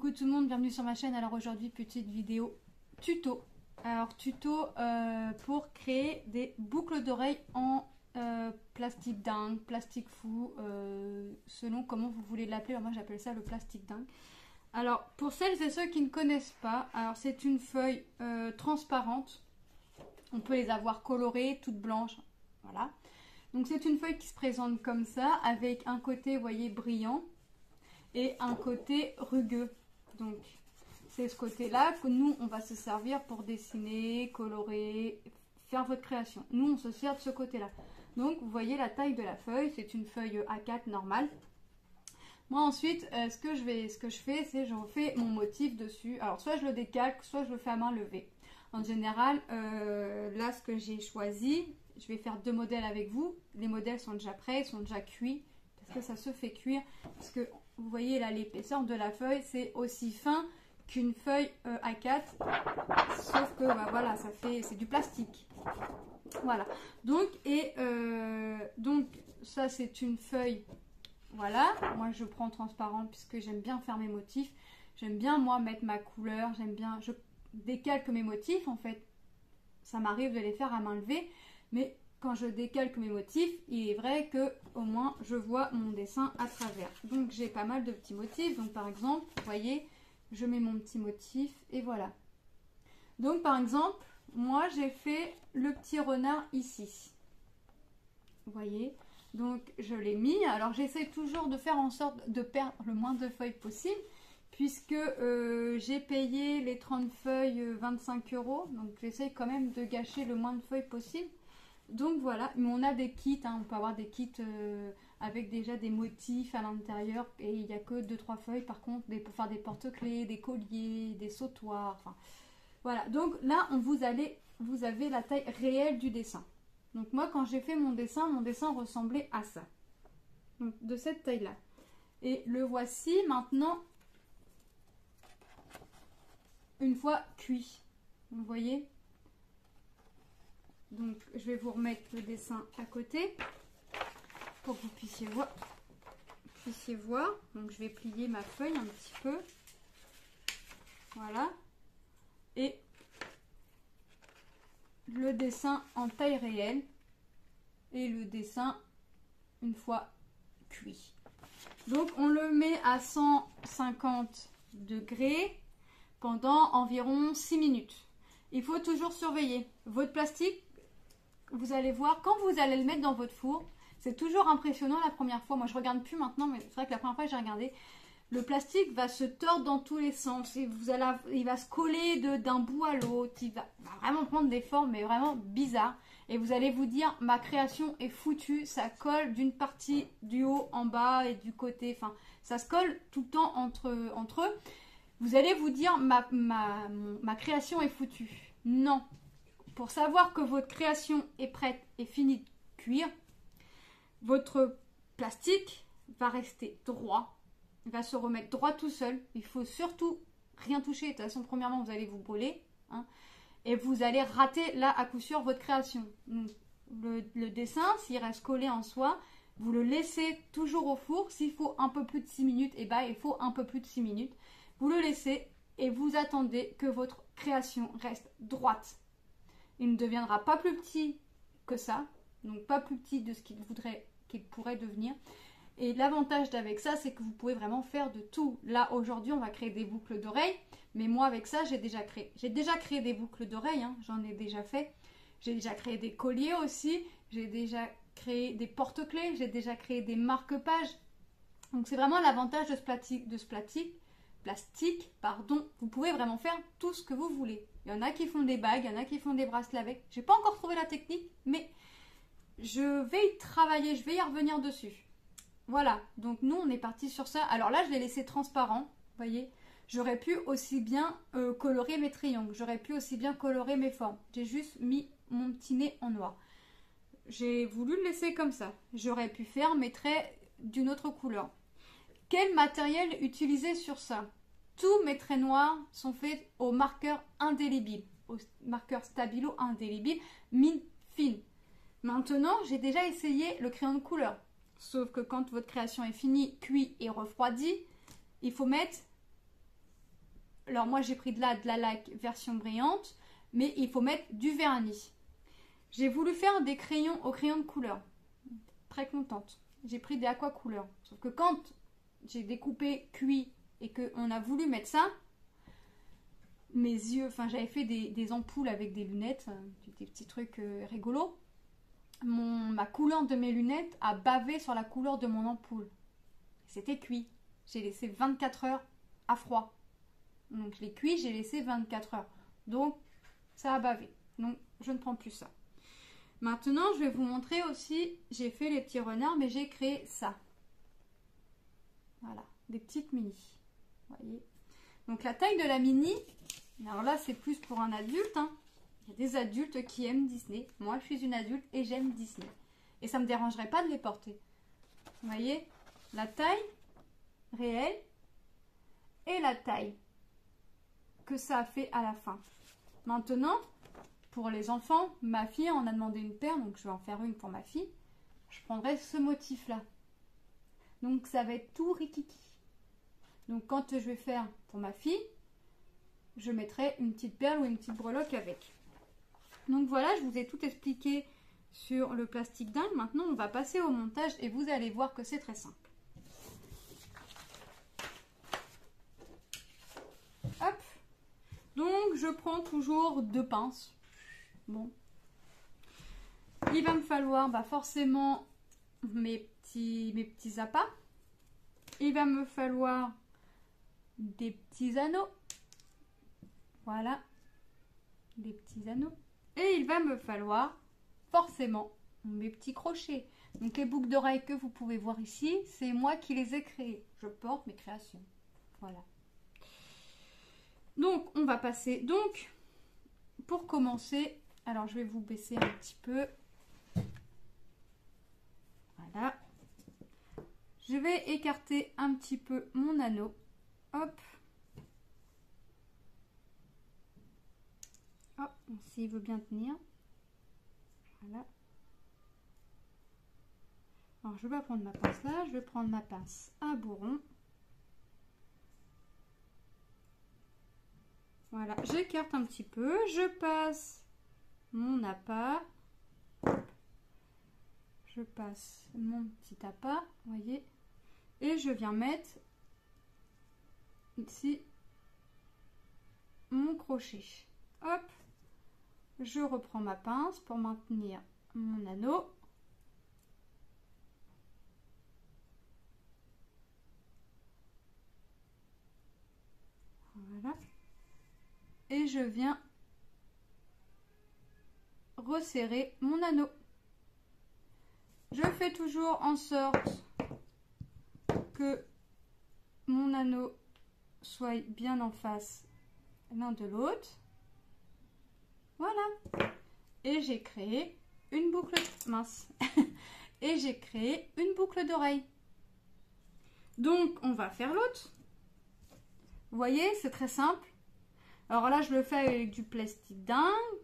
Coucou tout le monde, bienvenue sur ma chaîne. Alors aujourd'hui, petite vidéo tuto. Alors tuto euh, pour créer des boucles d'oreilles en euh, plastique dingue, plastique fou, euh, selon comment vous voulez l'appeler. moi j'appelle ça le plastique dingue. Alors pour celles et ceux qui ne connaissent pas, alors c'est une feuille transparente. On peut les avoir colorées, toutes blanches. Voilà. Donc c'est une feuille qui se présente comme ça, avec un côté, vous voyez, brillant et un côté rugueux. Donc c'est ce côté-là que nous, on va se servir pour dessiner, colorer, faire votre création. Nous, on se sert de ce côté-là. Donc vous voyez la taille de la feuille, c'est une feuille A4 normale. Moi ensuite, euh, ce, que je vais, ce que je fais, c'est je fais mon motif dessus. Alors soit je le décalque, soit je le fais à main levée. En général, euh, là ce que j'ai choisi, je vais faire deux modèles avec vous. Les modèles sont déjà prêts, sont déjà cuits, parce que ça se fait cuire. Parce que vous voyez là l'épaisseur de la feuille, c'est aussi fin qu'une feuille euh, A4, sauf que bah, voilà, ça fait, c'est du plastique. Voilà. Donc et euh, donc ça c'est une feuille. Voilà. Moi je prends transparent puisque j'aime bien faire mes motifs. J'aime bien moi mettre ma couleur. J'aime bien. Je décalque mes motifs en fait. Ça m'arrive de les faire à main levée, mais quand je décalque mes motifs, il est vrai que au moins je vois mon dessin à travers. Donc j'ai pas mal de petits motifs. Donc par exemple, vous voyez, je mets mon petit motif et voilà. Donc par exemple, moi j'ai fait le petit renard ici. Vous voyez? Donc je l'ai mis. Alors j'essaie toujours de faire en sorte de perdre le moins de feuilles possible puisque euh, j'ai payé les 30 feuilles 25 euros. Donc j'essaie quand même de gâcher le moins de feuilles possible. Donc voilà, on a des kits, hein. on peut avoir des kits euh, avec déjà des motifs à l'intérieur et il n'y a que 2-3 feuilles par contre pour faire des porte-clés, des colliers, des sautoirs, voilà. Donc là, on vous, allez, vous avez la taille réelle du dessin. Donc moi, quand j'ai fait mon dessin, mon dessin ressemblait à ça. Donc de cette taille-là. Et le voici maintenant une fois cuit. Vous voyez? Donc, je vais vous remettre le dessin à côté pour que vous puissiez voir. Puissiez voir. Donc, je vais plier ma feuille un petit peu. Voilà. Et le dessin en taille réelle et le dessin une fois cuit. Donc on le met à 150 degrés pendant environ 6 minutes. Il faut toujours surveiller. Votre plastique, vous allez voir, quand vous allez le mettre dans votre four, c'est toujours impressionnant la première fois. Moi, je regarde plus maintenant, mais c'est vrai que la première fois j'ai regardé, le plastique va se tordre dans tous les sens. Il va se coller d'un bout à l'autre. Il va, vraiment prendre des formes, mais vraiment bizarres. Et vous allez vous dire, ma création est foutue. Ça colle d'une partie du haut en bas et du côté. Enfin, ça se colle tout le temps entre, eux. Vous allez vous dire, ma création est foutue. Non, pour savoir que votre création est prête et finie de cuire, votre plastique va rester droit, il va se remettre droit tout seul. Il faut surtout rien toucher. De toute façon, premièrement, vous allez vous brûler. Hein, et vous allez rater là à coup sûr votre création. le, dessin, s'il reste collé en soi, vous le laissez toujours au four. S'il faut un peu plus de 6 minutes, et eh ben, il faut un peu plus de 6 minutes. Vous le laissez et vous attendez que votre création reste droite. Il ne deviendra pas plus petit que ça, donc pas plus petit de ce qu'il voudrait qu'il pourrait devenir. Et l'avantage d'avec ça, c'est que vous pouvez vraiment faire de tout. Là, aujourd'hui, on va créer des boucles d'oreilles. Mais moi, avec ça, j'ai déjà créé. J'ai déjà créé des boucles d'oreilles. Hein. J'en ai déjà fait. J'ai déjà créé des colliers aussi. J'ai déjà créé des porte-clés. J'ai déjà créé des marque-pages. Donc, c'est vraiment l'avantage de ce plastique plastique, pardon, vous pouvez vraiment faire tout ce que vous voulez. Il y en a qui font des bagues, il y en a qui font des bracelets avec. J'ai pas encore trouvé la technique, mais je vais y travailler, je vais y revenir dessus. Voilà, donc nous on est parti sur ça. Alors là je l'ai laissé transparent, vous voyez. J'aurais pu aussi bien euh, colorer mes triangles, j'aurais pu aussi bien colorer mes formes. J'ai juste mis mon petit nez en noir. J'ai voulu le laisser comme ça. J'aurais pu faire mes traits d'une autre couleur. Quel matériel utiliser sur ça? Tous mes traits noirs sont faits au marqueur indélébile, au marqueur stabilo indélébile, mine fine. Maintenant, j'ai déjà essayé le crayon de couleur. Sauf que quand votre création est finie, cuit et refroidi, il faut mettre Alors moi j'ai pris de la, de la laque version brillante, mais il faut mettre du vernis. J'ai voulu faire des crayons au crayon de couleur. Très contente. J'ai pris des aqua couleurs. Sauf que quand j'ai découpé cuit et qu'on a voulu mettre ça, mes yeux, enfin j'avais fait des, ampoules avec des lunettes, euh, des petits trucs euh, rigolos. Ma couleur de mes lunettes a bavé sur la couleur de mon ampoule. C'était cuit. J'ai laissé 24 heures à froid. Donc je l'ai cuit, j'ai laissé 24 heures. Donc ça a bavé. Donc je ne prends plus ça. Maintenant, je vais vous montrer aussi, j'ai fait les petits renards, mais j'ai créé ça. Voilà, des petites mini. voyez Donc la taille de la mini, alors là c'est plus pour un adulte. Hein. Il y a des adultes qui aiment Disney. Moi je suis une adulte et j'aime Disney. Et ça ne me dérangerait pas de les porter. Vous voyez La taille réelle et la taille que ça a fait à la fin. Maintenant, pour les enfants, ma fille en a demandé une paire, donc je vais en faire une pour ma fille. Je prendrai ce motif-là. Donc ça va être tout rikiki. Donc quand je vais faire pour ma fille, je mettrai une petite perle ou une petite breloque avec. Donc voilà, je vous ai tout expliqué sur le plastique dingue. Maintenant, on va passer au montage et vous allez voir que c'est très simple. Hop. Donc, je prends toujours deux pinces. Bon. Il va me falloir bah, forcément mes mes petits appâts. Il va me falloir des petits anneaux. Voilà. Des petits anneaux. Et il va me falloir forcément mes petits crochets. Donc les boucles d'oreilles que vous pouvez voir ici, c'est moi qui les ai créées. Je porte mes créations. Voilà. Donc on va passer. Donc pour commencer, alors je vais vous baisser un petit peu. Voilà. Je vais écarter un petit peu mon anneau. Hop. Hop, s'il veut bien tenir. Voilà. Alors je vais prendre ma pince là, je vais prendre ma pince à bourron. Voilà, j'écarte un petit peu, je passe mon appât. Je passe mon petit appât, voyez. Et je viens mettre ici mon crochet. Hop, je reprends ma pince pour maintenir mon anneau. Voilà. Et je viens resserrer mon anneau. Je fais toujours en sorte mon anneau soit bien en face l'un de l'autre. Voilà. Et j'ai créé une boucle mince. Et j'ai créé une boucle d'oreille. Donc, on va faire l'autre. Voyez, c'est très simple. Alors là, je le fais avec du plastique dingue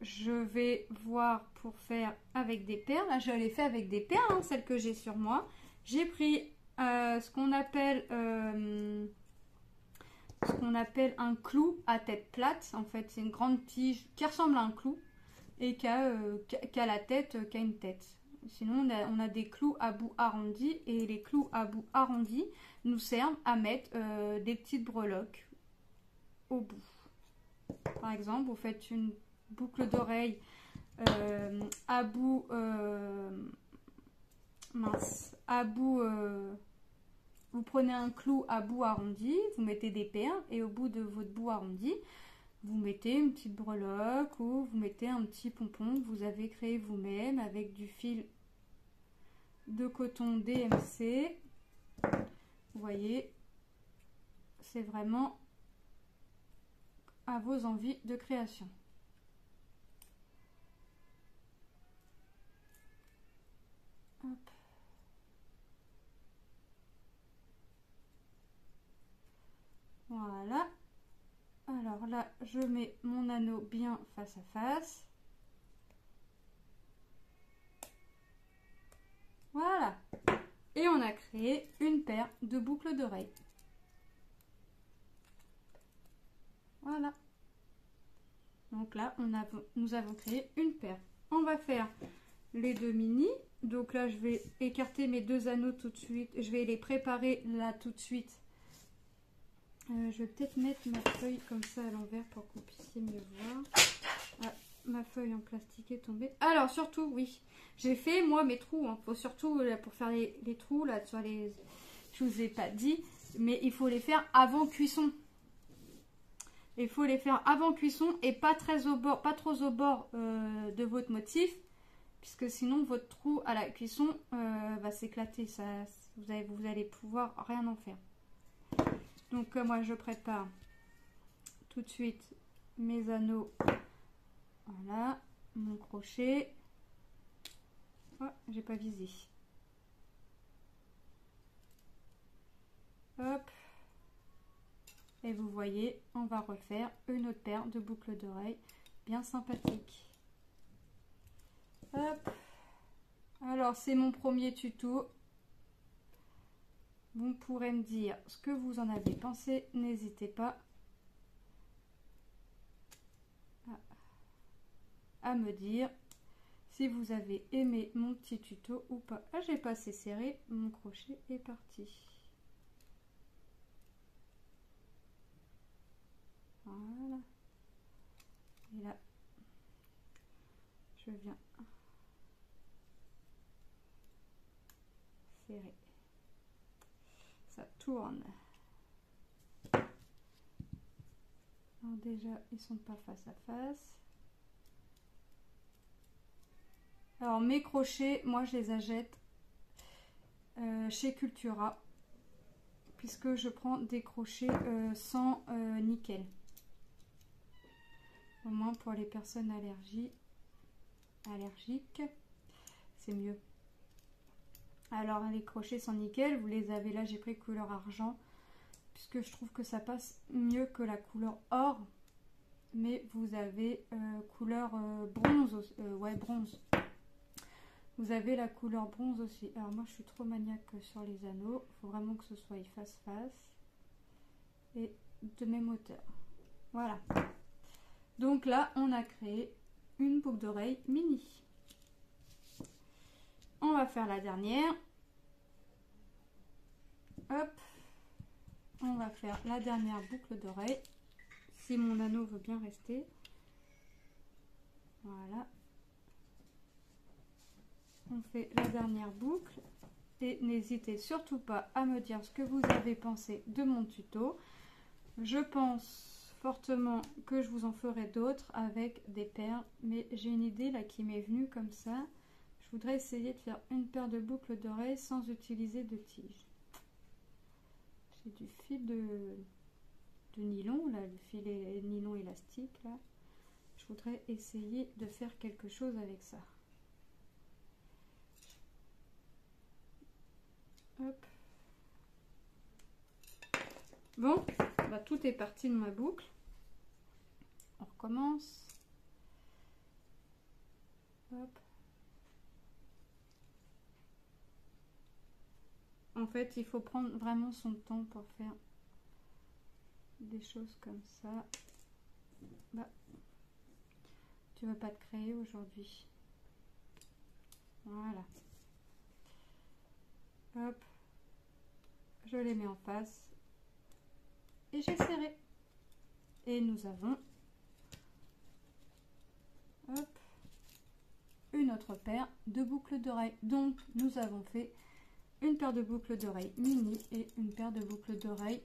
je vais voir pour faire avec des perles. Là, je l'ai fait avec des perles, hein, celles que j'ai sur moi. J'ai pris euh, ce qu'on appelle euh, ce qu'on appelle un clou à tête plate. En fait, c'est une grande tige qui ressemble à un clou et qui a, euh, la tête, qui une tête. Sinon, on a, on a, des clous à bout arrondi et les clous à bout arrondi nous servent à mettre des petites breloques au bout. Par exemple, vous faites une boucle d'oreille à bout mince. À bout euh, vous prenez un clou à bout arrondi vous mettez des perles et au bout de votre bout arrondi vous mettez une petite breloque ou vous mettez un petit pompon que vous avez créé vous-même avec du fil de coton DMC vous voyez c'est vraiment à vos envies de création Voilà. Alors là, je mets mon anneau bien face à face. Voilà. Et on a créé une paire de boucles d'oreilles. Voilà. Donc là, on a, nous avons créé une paire. On va faire les deux mini. Donc là, je vais écarter mes deux anneaux tout de suite. Je vais les préparer là tout de suite. Euh, je vais peut-être mettre ma feuille comme ça à l'envers pour qu'on puisse mieux voir. Ah, ma feuille en plastique est tombée. Alors, surtout, oui, j'ai fait moi mes trous. Hein. faut surtout, pour faire les, trous, là, sur les... Je vous ai pas dit, mais il faut les faire avant cuisson. Il faut les faire avant cuisson et pas très au bord, pas trop au bord euh, de votre motif, puisque sinon votre trou à la cuisson euh, va s'éclater. Vous, allez, vous allez pouvoir rien en faire. Donc euh, moi je prépare tout de suite mes anneaux. Voilà, mon crochet. Oh, j'ai pas visé. Hop. Et vous voyez, on va refaire une autre paire de boucles d'oreilles bien sympathique. Hop. Alors, c'est mon premier tuto. Vous pourrez me dire ce que vous en avez pensé. N'hésitez pas à me dire si vous avez aimé mon petit tuto ou pas. Ah, j'ai pas assez serré. Mon crochet est parti. Voilà. Et là, je viens serrer. Alors déjà, ils sont pas face à face. Alors mes crochets, moi je les achète euh, chez Cultura puisque je prends des crochets euh, sans euh, nickel au moins pour les personnes allergiques, c'est mieux. Alors les crochets sans nickel, vous les avez là, j'ai pris couleur argent, puisque je trouve que ça passe mieux que la couleur or. Mais vous avez euh, couleur euh, bronze, euh, ouais bronze. Vous avez la couleur bronze aussi. Alors moi je suis trop maniaque sur les anneaux, il faut vraiment que ce soit face face et de même hauteur. Voilà. Donc là, on a créé une boucle d'oreille mini. On va faire la dernière. Hop. On va faire la dernière boucle d'oreille. Si mon anneau veut bien rester. Voilà. On fait la dernière boucle. Et n'hésitez surtout pas à me dire ce que vous avez pensé de mon tuto. Je pense fortement que je vous en ferai d'autres avec des perles. Mais j'ai une idée là qui m'est venue comme ça. Je voudrais essayer de faire une paire de boucles d'oreilles sans utiliser de tige. J'ai du fil de, nylon, là, le fil nylon élastique. Là. Je voudrais essayer de faire quelque chose avec ça. Bon, bah, tout est parti de ma boucle. On recommence. En fait, il faut prendre vraiment son temps pour faire des choses comme ça. Bah, tu veux pas te créer aujourd'hui. Voilà. Hop. Je les mets en face et j'ai serré. Et nous avons une autre paire de boucles d'oreilles. Donc nous avons fait une paire de boucles d'oreilles mini et une paire de boucles d'oreilles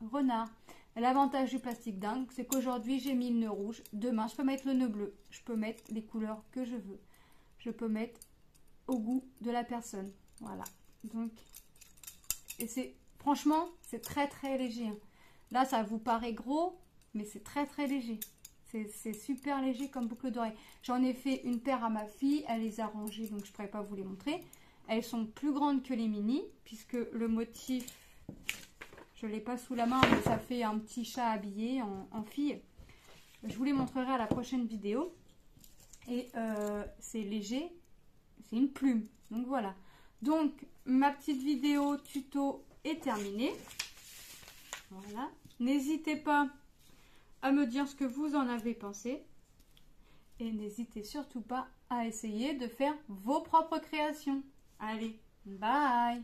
renard. L'avantage du plastique dingue, c'est qu'aujourd'hui j'ai mis le nœud rouge. Demain, je peux mettre le nœud bleu. Je peux mettre les couleurs que je veux. Je peux mettre au goût de la personne. Voilà. Donc, et c'est franchement, c'est très très léger. Hein. Là, ça vous paraît gros, mais c'est très très léger. C'est super léger comme boucle d'oreille. J'en ai fait une paire à ma fille. Elle les a rangées, donc je ne pourrais pas vous les montrer. Elles sont plus grandes que les mini, puisque le motif, je ne l'ai pas sous la main, mais ça fait un petit chat habillé en, fille. Je vous les montrerai à la prochaine vidéo. Et euh, c'est léger, c'est une plume. Donc voilà. Donc ma petite vidéo tuto est terminée. Voilà. N'hésitez pas à me dire ce que vous en avez pensé. Et n'hésitez surtout pas à essayer de faire vos propres créations. Allez, bye